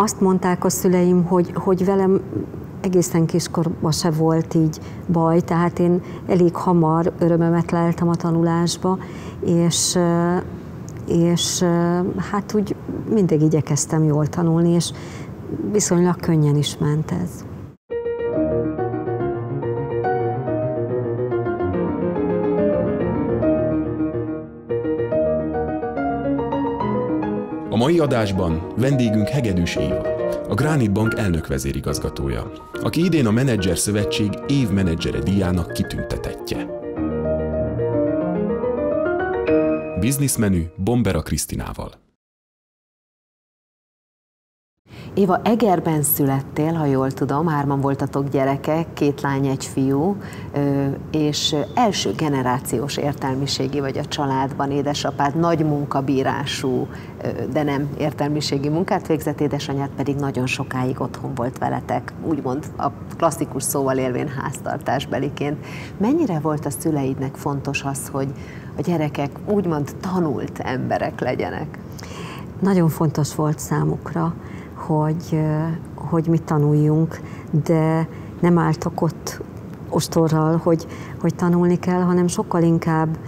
azt mondták a szüleim, hogy, hogy velem egészen kiskorban se volt így baj, tehát én elég hamar örömömet leltem a tanulásba, és, és hát úgy mindig igyekeztem jól tanulni, és viszonylag könnyen is ment ez. Mai adásban vendégünk Hegedűs Éva, a Granit Bank elnök vezérigazgatója, aki idén a Menedzser Szövetség évmenedzsere díjának kitüntetettje. Bizniszmenü Bombera Krisztinával. Éva, Egerben születtél, ha jól tudom, hárman voltatok gyerekek, két lány, egy fiú, és első generációs értelmiségi vagy a családban, édesapád nagy munkabírású, de nem értelmiségi munkát végzett, édesanyád pedig nagyon sokáig otthon volt veletek, úgymond a klasszikus szóval élvén háztartásbeliként. Mennyire volt a szüleidnek fontos az, hogy a gyerekek úgymond tanult emberek legyenek? Nagyon fontos volt számukra hogy, hogy mit tanuljunk, de nem álltak ott ostorral, hogy, hogy tanulni kell, hanem sokkal inkább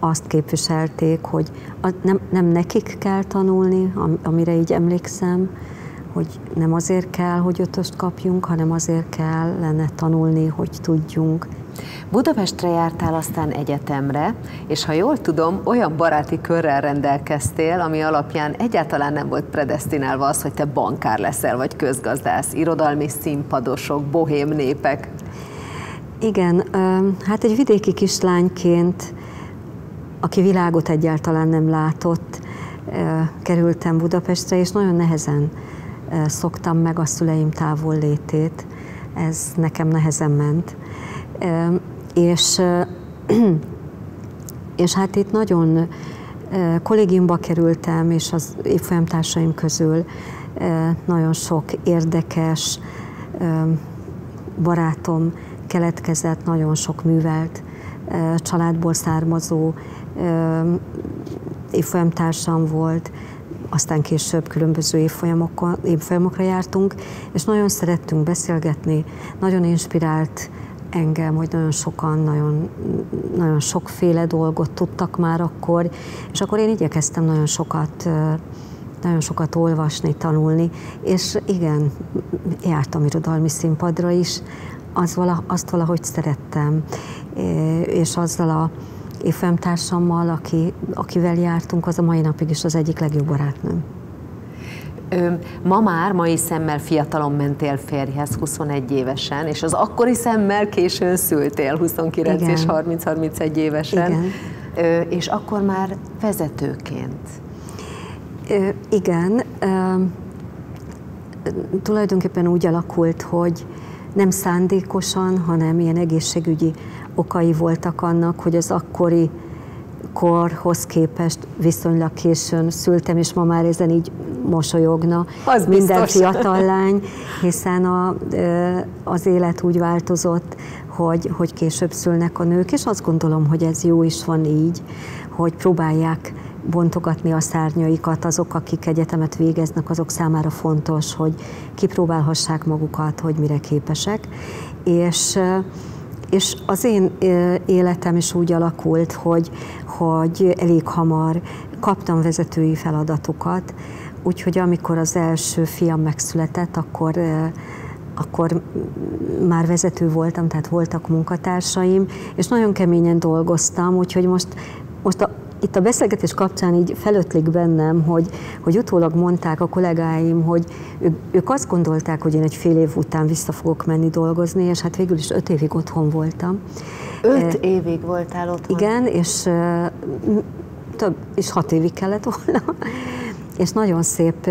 azt képviselték, hogy nem, nem nekik kell tanulni, amire így emlékszem, hogy nem azért kell, hogy ötöst kapjunk, hanem azért kell lenne tanulni, hogy tudjunk Budapestre jártál aztán egyetemre, és ha jól tudom, olyan baráti körrel rendelkeztél, ami alapján egyáltalán nem volt predestinálva az, hogy te bankár leszel, vagy közgazdász, irodalmi színpadosok, bohém népek. Igen, hát egy vidéki kislányként, aki világot egyáltalán nem látott, kerültem Budapestre, és nagyon nehezen szoktam meg a szüleim távol létét. Ez nekem nehezen ment és, és hát itt nagyon kollégiumba kerültem, és az évfolyamtársaim közül nagyon sok érdekes barátom keletkezett, nagyon sok művelt családból származó évfolyamtársam volt, aztán később különböző évfolyamokra jártunk, és nagyon szerettünk beszélgetni, nagyon inspirált engem, hogy nagyon sokan, nagyon, nagyon sokféle dolgot tudtak már akkor, és akkor én igyekeztem nagyon sokat nagyon sokat olvasni, tanulni, és igen, jártam irodalmi színpadra is, az vala, azt valahogy szerettem, és azzal a évfolyamtársammal, aki, akivel jártunk, az a mai napig is az egyik legjobb barátnőm. Ma már, mai szemmel fiatalon mentél férjhez, 21 évesen, és az akkori szemmel későn szültél, 29 Igen. és 30-31 évesen. Igen. És akkor már vezetőként. Igen. Tulajdonképpen úgy alakult, hogy nem szándékosan, hanem ilyen egészségügyi okai voltak annak, hogy az akkori korhoz képest viszonylag későn szültem, és ma már ezen így mosolyogna az minden biztos. fiatal lány, hiszen a, az élet úgy változott, hogy, hogy később szülnek a nők, és azt gondolom, hogy ez jó is van így, hogy próbálják bontogatni a szárnyaikat, azok, akik egyetemet végeznek, azok számára fontos, hogy kipróbálhassák magukat, hogy mire képesek. És és az én életem is úgy alakult, hogy, hogy elég hamar kaptam vezetői feladatokat, úgyhogy amikor az első fiam megszületett, akkor akkor már vezető voltam, tehát voltak munkatársaim, és nagyon keményen dolgoztam, úgyhogy most, most a, itt a beszélgetés kapcsán így felötlik bennem, hogy, hogy utólag mondták a kollégáim, hogy ők, ők azt gondolták, hogy én egy fél év után vissza fogok menni dolgozni, és hát végül is öt évig otthon voltam. Öt évig voltál otthon? Igen, és több, és hat évig kellett volna. És nagyon szép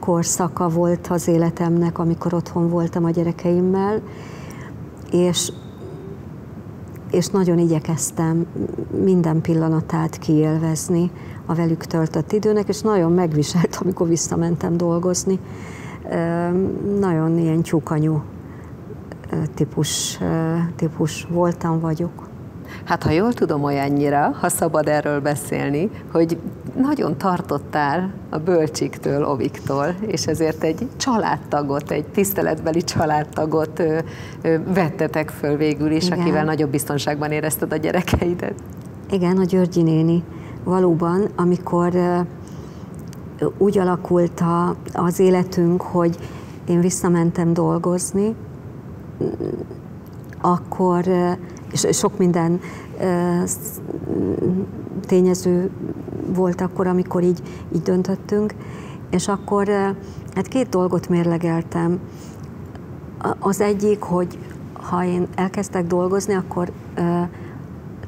korszaka volt az életemnek, amikor otthon voltam a gyerekeimmel, és és nagyon igyekeztem minden pillanatát kiélvezni a velük töltött időnek, és nagyon megviselt, amikor visszamentem dolgozni. Nagyon ilyen tyúkanyú típus, típus voltam, vagyok. Hát ha jól tudom olyannyira, ha szabad erről beszélni, hogy nagyon tartottál a bölcsiktől, Oviktól, és ezért egy családtagot, egy tiszteletbeli családtagot ö, ö, vettetek föl végül is, Igen. akivel nagyobb biztonságban érezted a gyerekeidet. Igen, a Györgyi néni. Valóban, amikor ö, úgy alakult a, az életünk, hogy én visszamentem dolgozni, akkor, és sok minden tényező volt akkor, amikor így, így döntöttünk, és akkor hát két dolgot mérlegeltem. Az egyik, hogy ha én elkezdtek dolgozni, akkor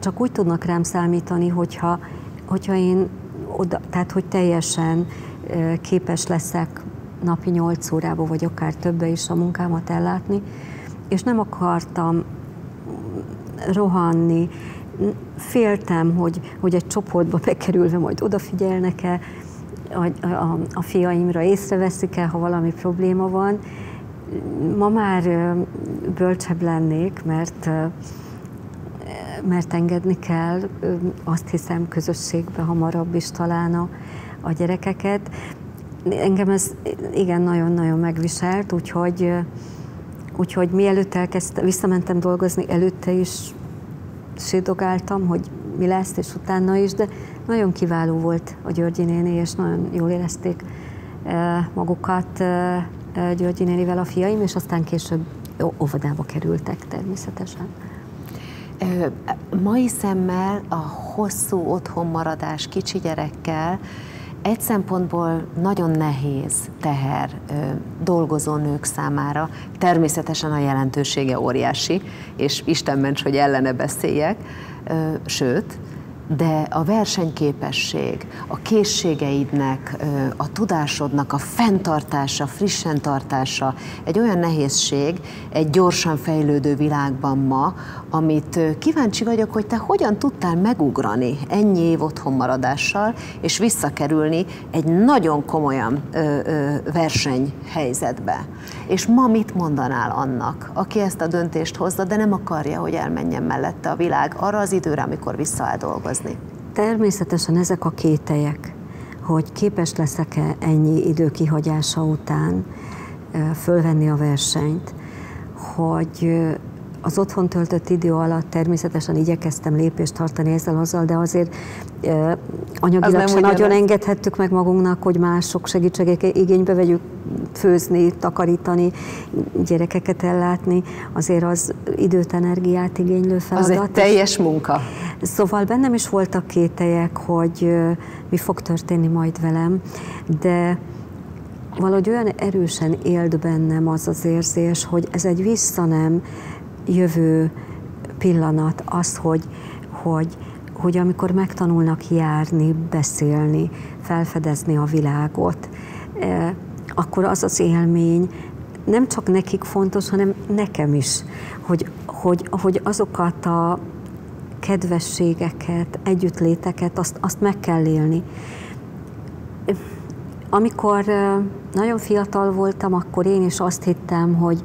csak úgy tudnak rám számítani, hogyha, hogyha én oda, tehát hogy teljesen képes leszek napi 8 órába, vagy akár többe is a munkámat ellátni, és nem akartam rohanni, féltem, hogy, hogy egy csoportba bekerülve majd odafigyelnek-e, a, a, a fiaimra észreveszik-e, ha valami probléma van. Ma már bölcsebb lennék, mert mert engedni kell, azt hiszem közösségbe hamarabb is talán a, a gyerekeket. Engem ez igen nagyon-nagyon megviselt, úgyhogy, úgyhogy mielőtt elkezdtem, visszamentem dolgozni, előtte is sédogáltam, hogy mi lesz, és utána is, de nagyon kiváló volt a Györgyi néni, és nagyon jól érezték magukat Györgyi nénivel a fiaim, és aztán később óvodába kerültek természetesen. Mai szemmel a hosszú otthonmaradás kicsi gyerekkel egy szempontból nagyon nehéz teher dolgozó nők számára. Természetesen a jelentősége óriási, és Isten ments, hogy ellene beszéljek, sőt, de a versenyképesség, a készségeidnek, a tudásodnak a fenntartása, frissen tartása egy olyan nehézség egy gyorsan fejlődő világban ma, amit kíváncsi vagyok, hogy te hogyan tudtál megugrani ennyi év otthonmaradással, és visszakerülni egy nagyon komolyan versenyhelyzetbe. És ma mit mondanál annak, aki ezt a döntést hozza, de nem akarja, hogy elmenjen mellette a világ arra az időre, amikor visszaáll dolgozni? Természetesen ezek a kételyek, hogy képes leszek-e ennyi idő kihagyása után fölvenni a versenyt, hogy az otthon töltött idő alatt természetesen igyekeztem lépést tartani ezzel azzal, de azért eh, anyagilag sem nagyon engedhettük meg magunknak, hogy mások segítségek igénybe vegyük főzni, takarítani, gyerekeket ellátni, azért az időt, energiát igénylő feladat. Az egy teljes munka. Szóval bennem is voltak kételyek, hogy mi fog történni majd velem, de valahogy olyan erősen élt bennem az az érzés, hogy ez egy visszanem jövő pillanat az, hogy, hogy, hogy amikor megtanulnak járni, beszélni, felfedezni a világot, eh, akkor az az élmény nem csak nekik fontos, hanem nekem is, hogy, hogy, hogy azokat a kedvességeket, együttléteket, azt, azt meg kell élni. Amikor eh, nagyon fiatal voltam, akkor én is azt hittem, hogy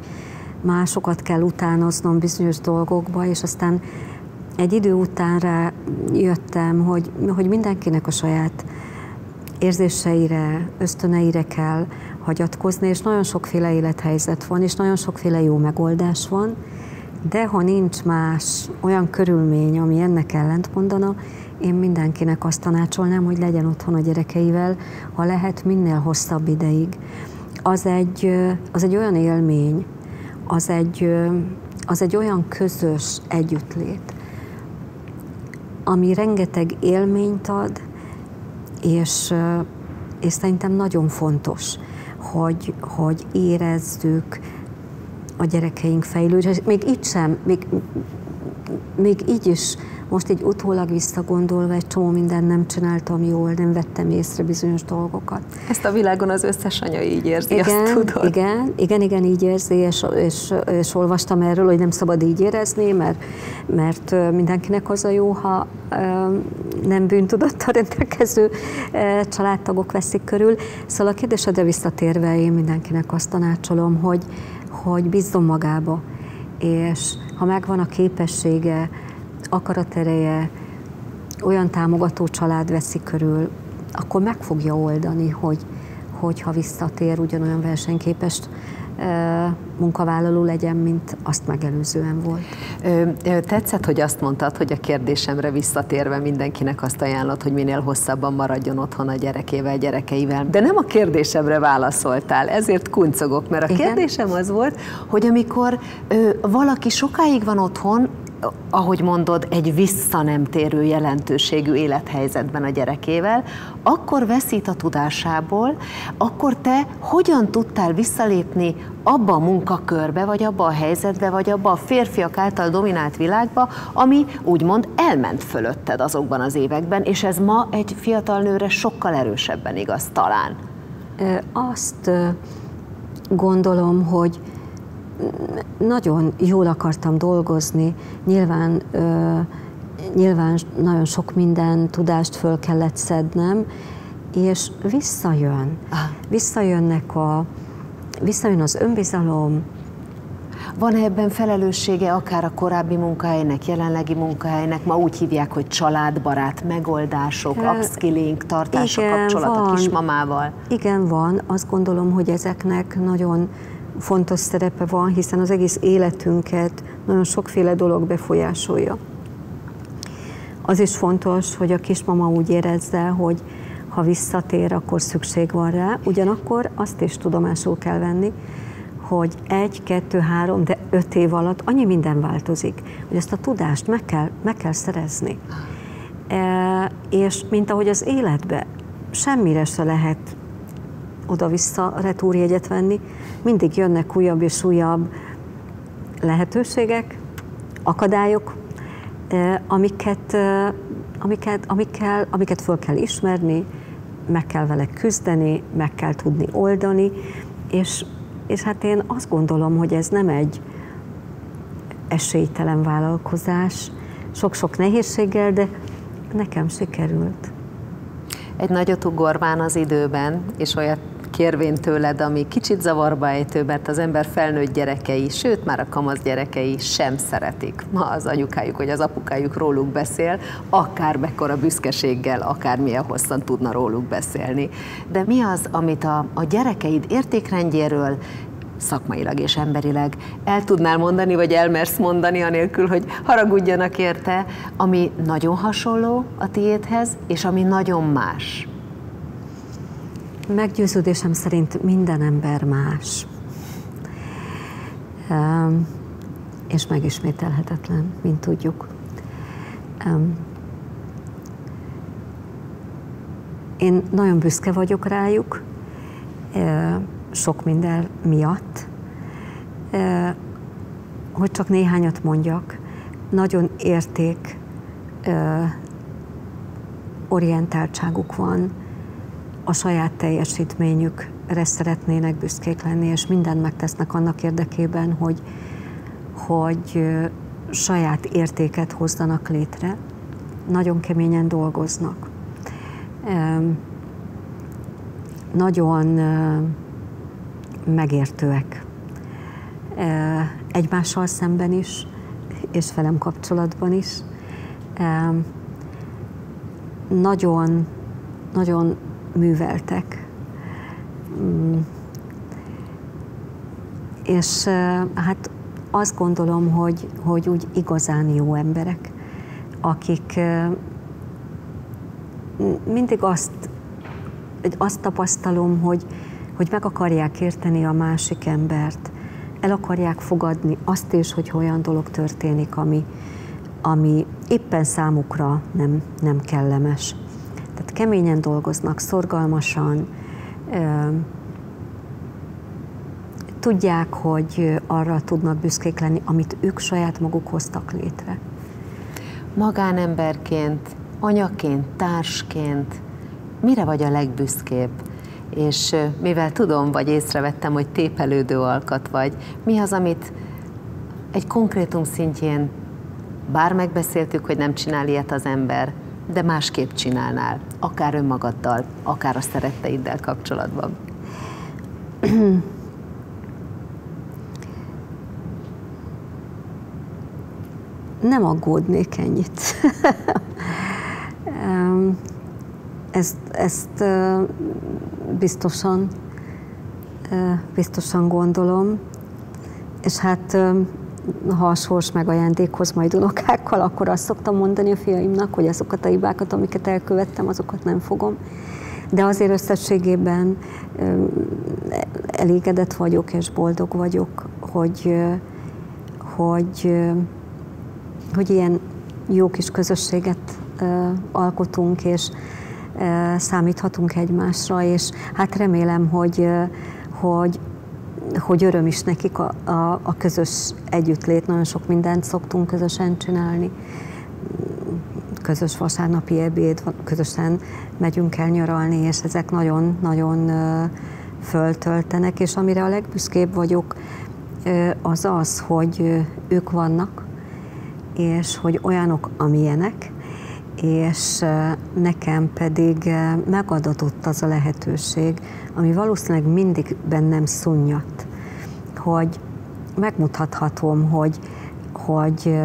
másokat kell utánoznom bizonyos dolgokba, és aztán egy idő után rá jöttem, hogy, hogy mindenkinek a saját érzéseire, ösztöneire kell hagyatkozni, és nagyon sokféle élethelyzet van, és nagyon sokféle jó megoldás van, de ha nincs más olyan körülmény, ami ennek ellent mondana, én mindenkinek azt tanácsolnám, hogy legyen otthon a gyerekeivel, ha lehet minél hosszabb ideig. Az egy, az egy olyan élmény, az egy, az egy olyan közös együttlét, ami rengeteg élményt ad, és, és szerintem nagyon fontos, hogy, hogy érezzük a gyerekeink fejlődését. Még itt sem, még, még így is most egy utólag visszagondolva egy csomó minden nem csináltam jól, nem vettem észre bizonyos dolgokat. Ezt a világon az összes anya így érzi, igen, azt tudod? Igen, igen, igen, így érzi, és, és, és olvastam erről, hogy nem szabad így érezni, mert, mert mindenkinek az a jó, ha nem bűntudattal rendelkező családtagok veszik körül. Szóval a kérdésedre visszatérve én mindenkinek azt tanácsolom, hogy, hogy bízzon magába, és ha megvan a képessége, akaratereje, olyan támogató család veszi körül, akkor meg fogja oldani, hogy, hogyha visszatér ugyanolyan versenyképes munkavállaló legyen, mint azt megelőzően volt. Tetszett, hogy azt mondtad, hogy a kérdésemre visszatérve mindenkinek azt ajánlott, hogy minél hosszabban maradjon otthon a gyerekével, gyerekeivel. De nem a kérdésemre válaszoltál, ezért kuncogok, mert a Igen? kérdésem az volt, hogy amikor valaki sokáig van otthon, ahogy mondod, egy vissza nem térő jelentőségű élethelyzetben a gyerekével, akkor veszít a tudásából, akkor te hogyan tudtál visszalépni abba a munkakörbe, vagy abba a helyzetbe, vagy abba a férfiak által dominált világba, ami úgymond elment fölötted azokban az években, és ez ma egy fiatal nőre sokkal erősebben igaz talán. Azt gondolom, hogy nagyon jól akartam dolgozni, nyilván, nyilván nagyon sok minden tudást föl kellett szednem, és visszajön. Visszajönnek a, visszajön az önbizalom, van -e ebben felelőssége akár a korábbi munkahelynek, jelenlegi munkahelynek, ma úgy hívják, hogy családbarát megoldások, e, upskilling, tartás igen, kapcsolat van, a kismamával? Igen, van. Azt gondolom, hogy ezeknek nagyon fontos szerepe van, hiszen az egész életünket nagyon sokféle dolog befolyásolja. Az is fontos, hogy a kismama úgy érezze, hogy ha visszatér, akkor szükség van rá. Ugyanakkor azt is tudomásul kell venni, hogy egy, kettő, három, de öt év alatt annyi minden változik, hogy ezt a tudást meg kell, meg kell szerezni. E, és mint ahogy az életbe semmire se lehet oda-vissza retúrjegyet venni, mindig jönnek újabb és újabb lehetőségek, akadályok, amiket, amiket, amikkel, amiket föl kell ismerni, meg kell vele küzdeni, meg kell tudni oldani, és, és hát én azt gondolom, hogy ez nem egy esélytelen vállalkozás, sok-sok nehézséggel, de nekem sikerült. Egy nagyot ugorván az időben, és olyat kérvén tőled, ami kicsit zavarba ejtő, mert az ember felnőtt gyerekei, sőt már a kamasz gyerekei sem szeretik ma az anyukájuk, vagy az apukájuk róluk beszél, akár mekkora büszkeséggel, akár milyen hosszan tudna róluk beszélni. De mi az, amit a, a gyerekeid értékrendjéről szakmailag és emberileg el tudnál mondani, vagy elmersz mondani, anélkül, hogy haragudjanak érte, ami nagyon hasonló a tiédhez, és ami nagyon más? Meggyőződésem szerint minden ember más. Um, és megismételhetetlen, mint tudjuk. Én nagyon büszke vagyok rájuk, uh, sok minden miatt. Uh, hogy csak néhányat mondjak, nagyon érték uh, orientáltságuk van, a saját teljesítményükre szeretnének büszkék lenni, és mindent megtesznek annak érdekében, hogy, hogy saját értéket hozzanak létre. Nagyon keményen dolgoznak. Nagyon megértőek. Egymással szemben is, és velem kapcsolatban is. Nagyon, nagyon műveltek. Mm. És hát azt gondolom, hogy, hogy úgy igazán jó emberek, akik mindig azt, azt tapasztalom, hogy, hogy meg akarják érteni a másik embert, el akarják fogadni azt is, hogy olyan dolog történik, ami, ami éppen számukra nem, nem kellemes. Keményen dolgoznak, szorgalmasan, tudják, hogy arra tudnak büszkék lenni, amit ők saját maguk hoztak létre. Magánemberként, anyaként, társként, mire vagy a legbüszkébb? És mivel tudom, vagy észrevettem, hogy tépelődő alkat vagy, mi az, amit egy konkrétum szintjén bár megbeszéltük, hogy nem csinál ilyet az ember, de másképp csinálnál, akár önmagaddal, akár a szeretteiddel kapcsolatban? Nem aggódnék ennyit. ezt, ezt biztosan, biztosan gondolom, és hát ha a sors megajándékhoz majd unokákkal, akkor azt szoktam mondani a fiaimnak, hogy azokat a hibákat, amiket elkövettem, azokat nem fogom. De azért összességében elégedett vagyok és boldog vagyok, hogy, hogy, hogy ilyen jó kis közösséget alkotunk, és számíthatunk egymásra, és hát remélem, hogy, hogy, hogy öröm is nekik a, a, a közös együttlét. Nagyon sok mindent szoktunk közösen csinálni. Közös vasárnapi ebéd, közösen megyünk el nyaralni, és ezek nagyon-nagyon föltöltenek, és amire a legbüszkébb vagyok, az az, hogy ők vannak, és hogy olyanok, amilyenek, és nekem pedig megadatott az a lehetőség, ami valószínűleg mindig bennem szunnyadt, hogy megmutathatom, hogy, hogy,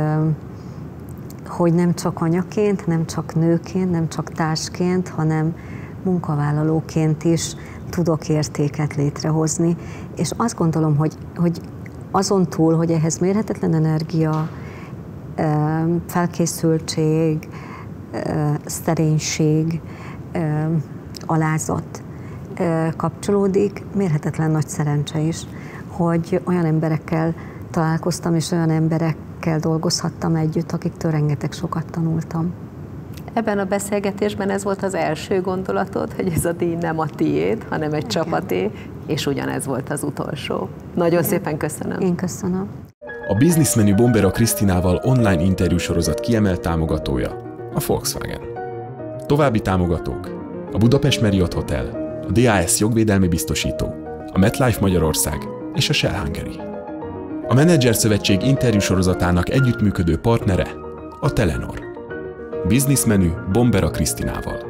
hogy nem csak anyaként, nem csak nőként, nem csak társként, hanem munkavállalóként is tudok értéket létrehozni. És azt gondolom, hogy, hogy azon túl, hogy ehhez mérhetetlen energia, felkészültség, szerénység, alázat kapcsolódik, mérhetetlen nagy szerencse is, hogy olyan emberekkel találkoztam, és olyan emberekkel dolgozhattam együtt, akiktől rengeteg sokat tanultam. Ebben a beszélgetésben ez volt az első gondolatod, hogy ez a díj nem a tiéd, hanem egy Igen. csapaté, és ugyanez volt az utolsó. Nagyon Igen. szépen köszönöm. Én köszönöm. A bizniszmenü Bombera Krisztinával online interjúsorozat kiemelt támogatója a Volkswagen. További támogatók a Budapest Marriott Hotel, a DAS jogvédelmi biztosító, a MetLife Magyarország és a Shell Hungary. A Menedzser Szövetség interjú sorozatának együttműködő partnere a Telenor. Bizniszmenü Bombera Krisztinával.